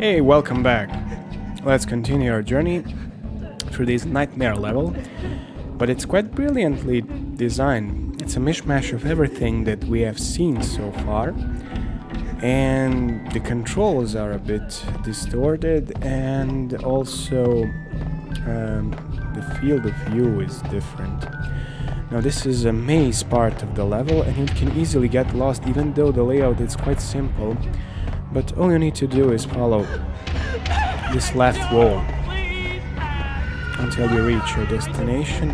Hey, welcome back. Let's continue our journey through this nightmare level, but it's quite brilliantly designed. It's a mishmash of everything that we have seen so far, and the controls are a bit distorted, and also um, the field of view is different. Now this is a maze part of the level and you can easily get lost even though the layout is quite simple but all you need to do is follow this left wall until you reach your destination.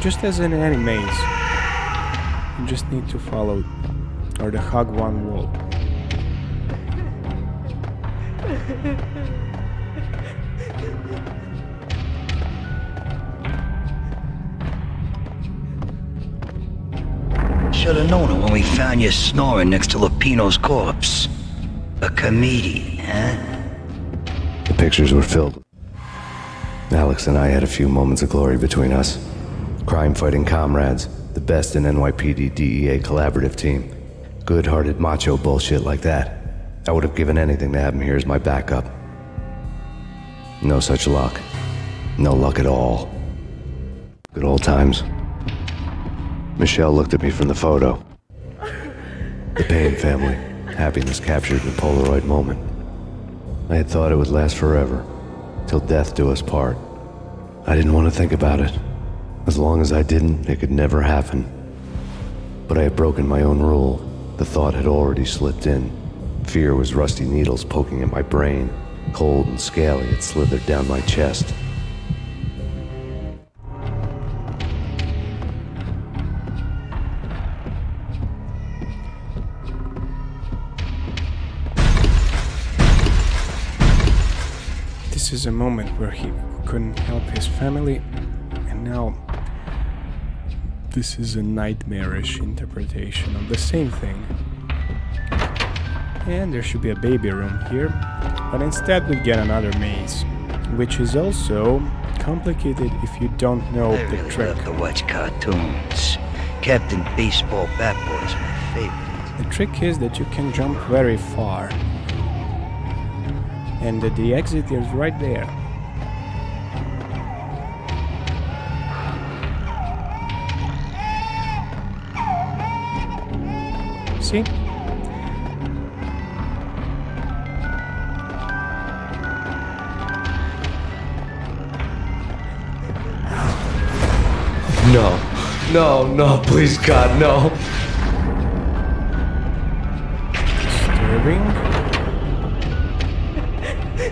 Just as in any maze, you just need to follow or the hug one wall. Should have known it when we found you snoring next to Lupino's corpse. A comedian, huh? The pictures were filled. Alex and I had a few moments of glory between us. Crime fighting comrades, the best in NYPD DEA collaborative team. Good hearted macho bullshit like that. I would have given anything to have him here as my backup. No such luck. No luck at all. Good old times. Michelle looked at me from the photo. The Payne family. Happiness captured in a Polaroid moment. I had thought it would last forever, till death do us part. I didn't want to think about it. As long as I didn't, it could never happen. But I had broken my own rule. The thought had already slipped in. Fear was rusty needles poking at my brain. Cold and scaly, it slithered down my chest. Is a moment where he couldn't help his family, and now this is a nightmarish interpretation of the same thing. And there should be a baby room here, but instead we get another maze, which is also complicated if you don't know I the really trick. love to watch cartoons. Captain Baseball Bat Boy is my favorite. The trick is that you can jump very far, and the exit is right there. See? No. No, no, please, God, no. Disturbing. You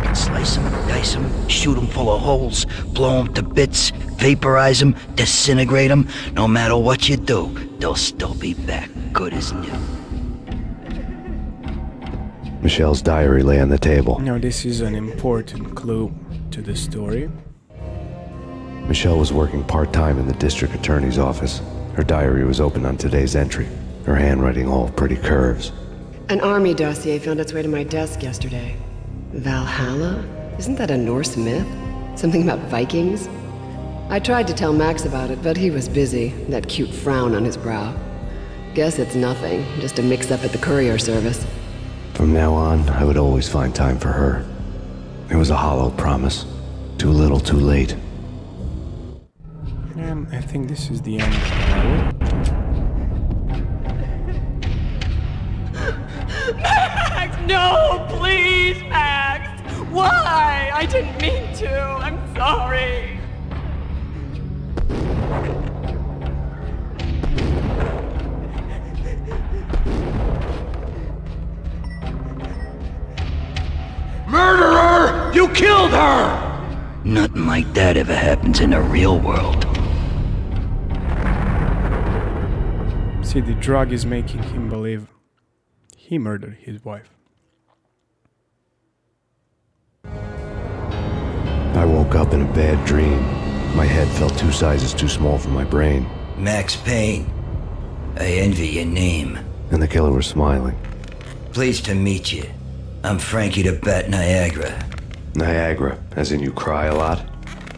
can slice them, dice them, shoot them full of holes, blow them to bits, vaporize them, disintegrate them. No matter what you do, they'll still be back good as new. Michelle's diary lay on the table. Now, this is an important clue to the story. Michelle was working part time in the district attorney's office. Her diary was open on today's entry, her handwriting all pretty curves. An army dossier found its way to my desk yesterday. Valhalla? Isn't that a Norse myth? Something about Vikings? I tried to tell Max about it, but he was busy, that cute frown on his brow. Guess it's nothing, just a mix up at the courier service. From now on, I would always find time for her. It was a hollow promise. Too little, too late. Um, I think this is the end of the level. Max, no, please, Max. Why? I didn't mean to. I'm sorry. Murderer! You killed her! Nothing like that ever happens in the real world. See, the drug is making him believe he murdered his wife. I woke up in a bad dream. My head felt two sizes too small for my brain, Max Payne. I envy your name. and the killer was smiling. Pleased to meet you. I'm Frankie the Bat Niagara. Niagara, as in you cry a lot.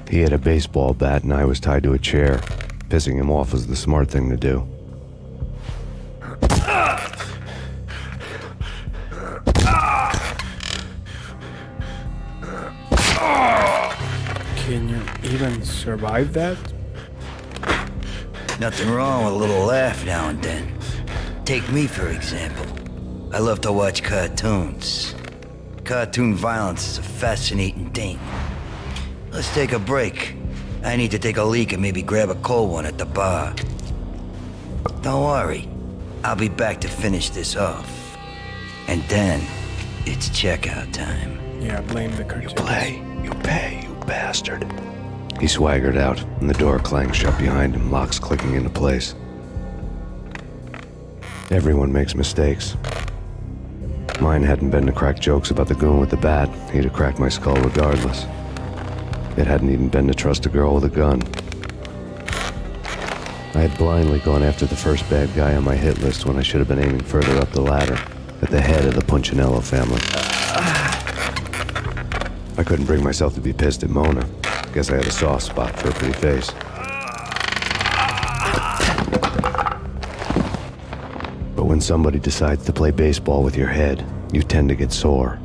He had a baseball bat and I was tied to a chair. Pissing him off was the smart thing to do. Even survive that? Nothing wrong with a little laugh now and then. Take me, for example. I love to watch cartoons. Cartoon violence is a fascinating thing. Let's take a break. I need to take a leak and maybe grab a cold one at the bar. Don't worry. I'll be back to finish this off. And then, it's checkout time. Yeah, blame the cartoon. Play, you pay, you bastard. He swaggered out, and the door clanged shut behind him, locks clicking into place. Everyone makes mistakes. Mine hadn't been to crack jokes about the goon with the bat. He'd have cracked my skull regardless. It hadn't even been to trust a girl with a gun. I had blindly gone after the first bad guy on my hit list when I should have been aiming further up the ladder, at the head of the Punchinello family. I couldn't bring myself to be pissed at Mona. Guess I had a soft spot for a pretty face. But when somebody decides to play baseball with your head, you tend to get sore.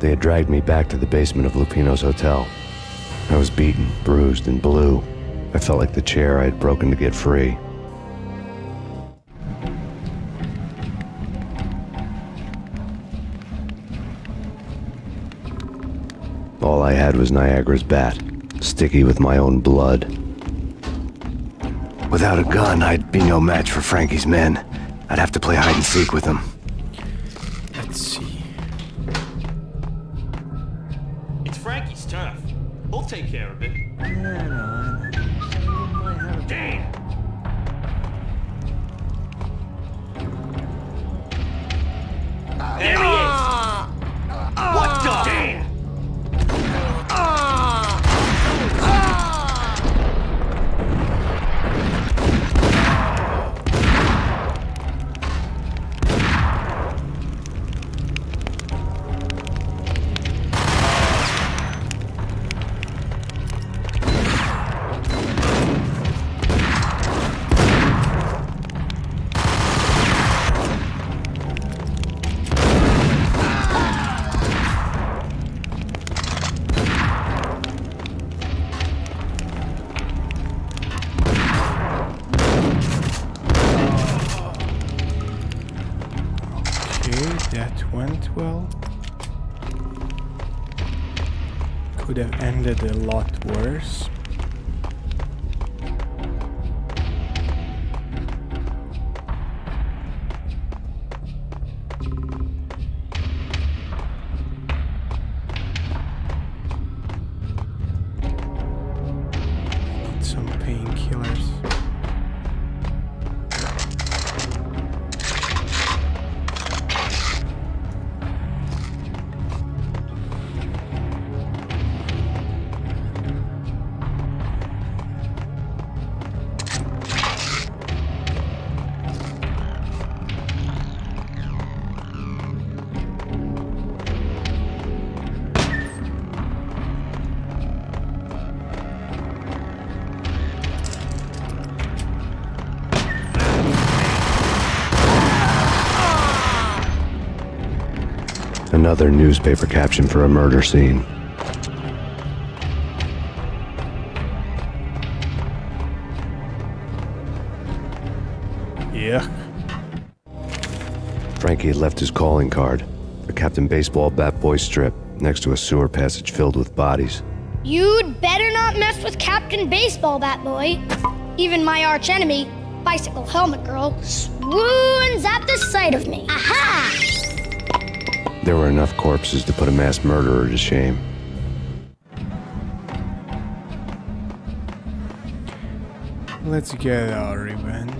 They had dragged me back to the basement of Lupino's hotel. I was beaten, bruised, and blue. I felt like the chair I had broken to get free. Had was Niagara's bat, sticky with my own blood. Without a gun, I'd be no match for Frankie's men. I'd have to play hide and seek with them. That went well. Could have ended a lot worse. Another newspaper caption for a murder scene. Yeah. Frankie had left his calling card, a Captain Baseball Bat Boy strip, next to a sewer passage filled with bodies. You'd better not mess with Captain Baseball Bat Boy. Even my arch enemy, Bicycle Helmet Girl, swoons at the sight of me. Aha! There were enough corpses to put a mass murderer to shame. Let's get our revenge.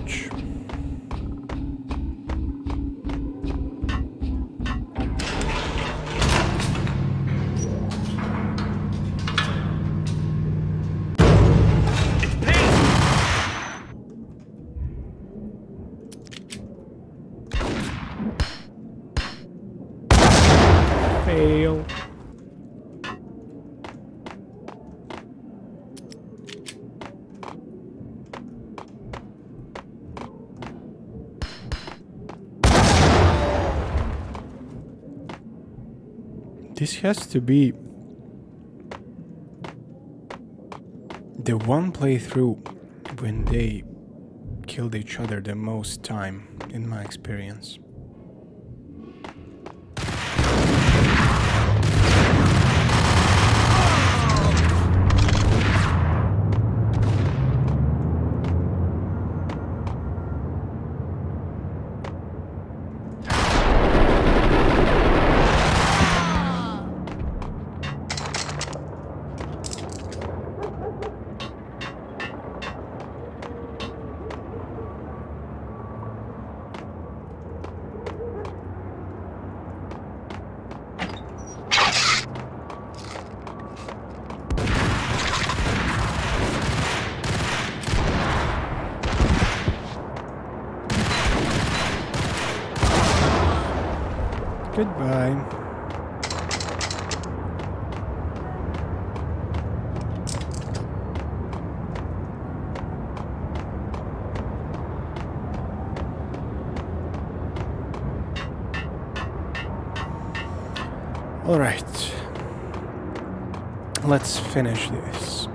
This has to be the one playthrough when they killed each other the most time, in my experience. Goodbye. All right. Let's finish this.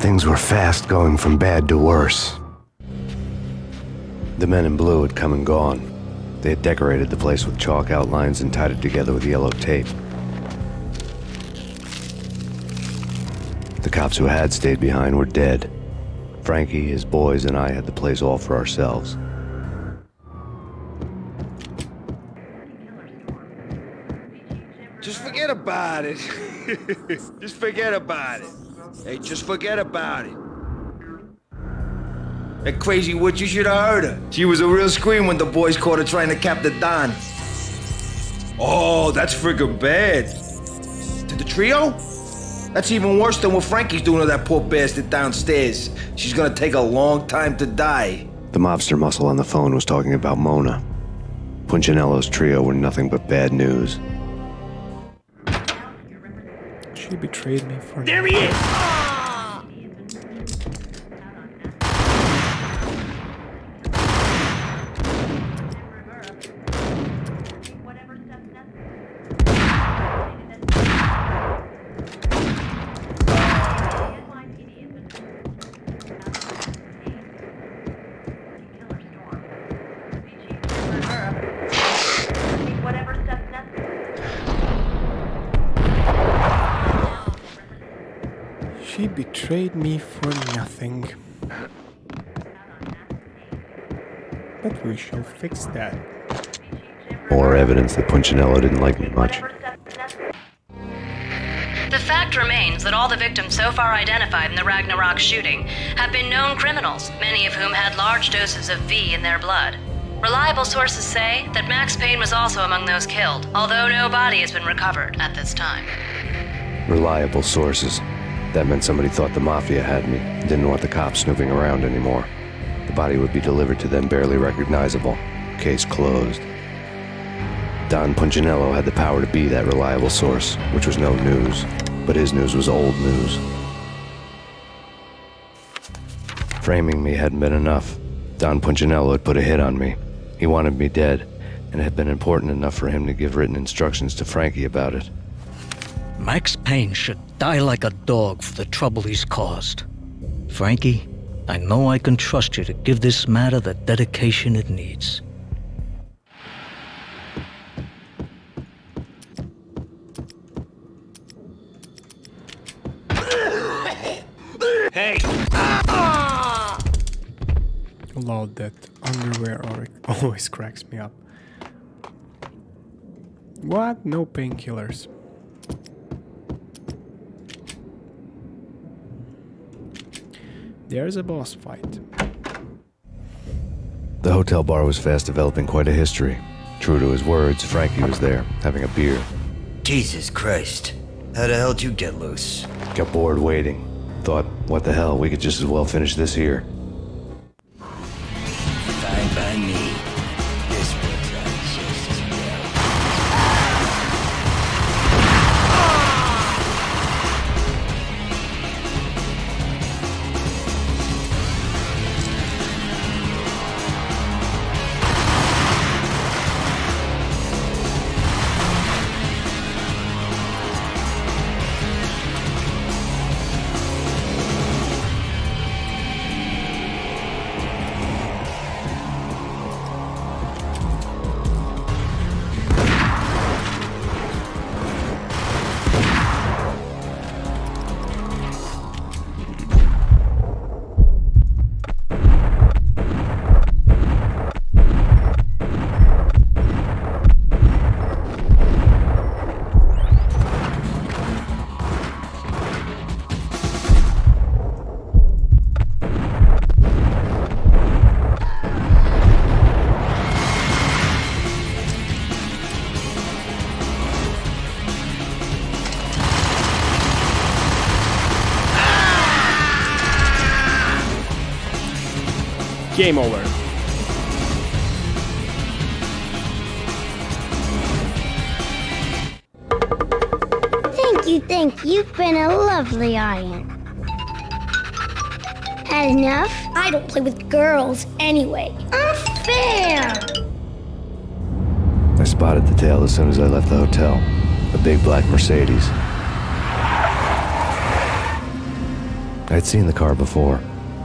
Things were fast going from bad to worse. The men in blue had come and gone. They had decorated the place with chalk outlines and tied it together with yellow tape. The cops who had stayed behind were dead. Frankie, his boys, and I had the place all for ourselves. Just forget about it. just forget about it. Hey, just forget about it. That crazy witch, you should have heard her. She was a real scream when the boys caught her trying to cap the Don. Oh, that's friggin' bad. To the trio? That's even worse than what Frankie's doing to that poor bastard downstairs. She's gonna take a long time to die. The mobster muscle on the phone was talking about Mona. Punchinello's trio were nothing but bad news. She betrayed me for There he is! She betrayed me for nothing. But we shall fix that. More evidence that Punchinello didn't like me much. The fact remains that all the victims so far identified in the Ragna Rock shooting have been known criminals, many of whom had large doses of V in their blood. Reliable sources say that Max Payne was also among those killed, although no body has been recovered at this time. Reliable sources. That meant somebody thought the Mafia had me, didn't want the cops snooping around anymore. The body would be delivered to them barely recognizable. Case closed. Don Punchinello had the power to be that reliable source, which was no news. But his news was old news. Framing me hadn't been enough. Don Punchinello had put a hit on me. He wanted me dead, and it had been important enough for him to give written instructions to Frankie about it. Max Payne should die like a dog for the trouble he's caused. Frankie, I know I can trust you to give this matter the dedication it needs. Hey! Lord, that underwear always cracks me up. What? No painkillers. There's a boss fight. The hotel bar was fast developing quite a history. True to his words, Frankie was there, having a beer. Jesus Christ. How the hell did you get loose? Got bored waiting. Thought, what the hell, we could just as well finish this here. Game over. Thank you, thank you. You've been a lovely audience. Had enough? I don't play with girls anyway. Unfair! I spotted the tail as soon as I left the hotel. A big black Mercedes. I'd seen the car before.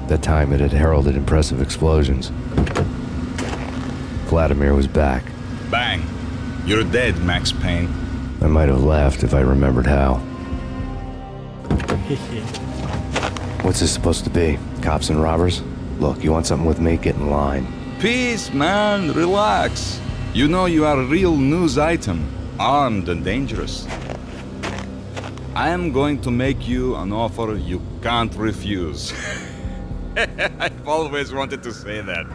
That time it had heralded impressive explosions. Vladimir was back. Bang. You're dead, Max Payne. I might have laughed if I remembered how. What's this supposed to be? Cops and robbers? Look, you want something with me? Get in line. Peace, man. Relax. You know you are a real news item. Armed and dangerous. I am going to make you an offer you can't refuse. I've always wanted to say that.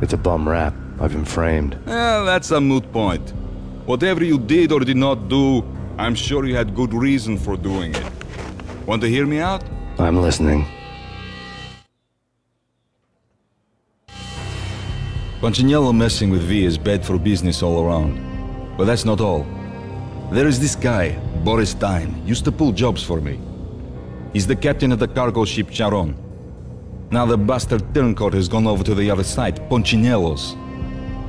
It's a bum rap. I've been framed. Well, that's a moot point. Whatever you did or did not do, I'm sure you had good reason for doing it. Want to hear me out? I'm listening. Punchinello messing with V is bad for business all around. But that's not all. There is this guy, Boris Dime, used to pull jobs for me. He's the captain of the cargo ship Charon. Now the bastard turncoat has gone over to the other side, Punchinello's.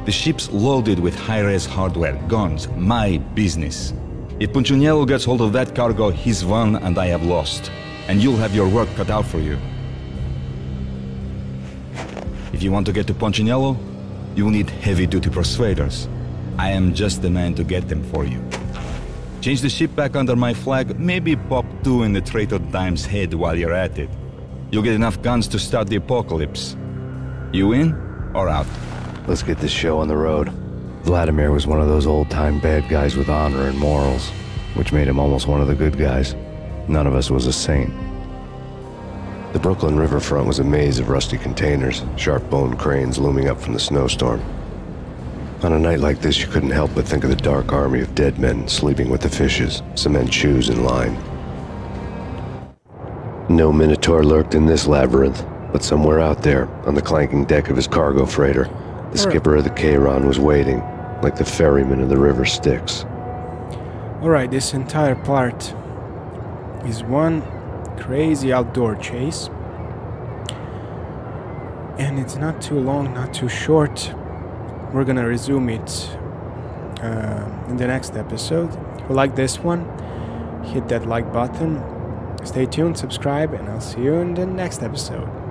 The ship's loaded with high-res hardware, guns, my business. If Punchinello gets hold of that cargo, he's won and I have lost. And you'll have your work cut out for you. If you want to get to Punchinello, you'll need heavy-duty persuaders. I am just the man to get them for you. Change the ship back under my flag, maybe pop two in the traitor Dime's head while you're at it. You'll get enough guns to start the apocalypse. You in or out? Let's get this show on the road. Vladimir was one of those old-time bad guys with honor and morals, which made him almost one of the good guys. None of us was a saint. The Brooklyn riverfront was a maze of rusty containers, sharp-boned cranes looming up from the snowstorm. On a night like this, you couldn't help but think of the dark army of dead men sleeping with the fishes, cement shoes in line. No Minotaur lurked in this labyrinth, but somewhere out there, on the clanking deck of his cargo freighter, the skipper of the Charon was waiting, like the ferryman of the River Styx. Alright, this entire part is one crazy outdoor chase. And it's not too long, not too short. We're gonna resume it uh, in the next episode. If you like this one, hit that like button. Stay tuned, subscribe, and I'll see you in the next episode.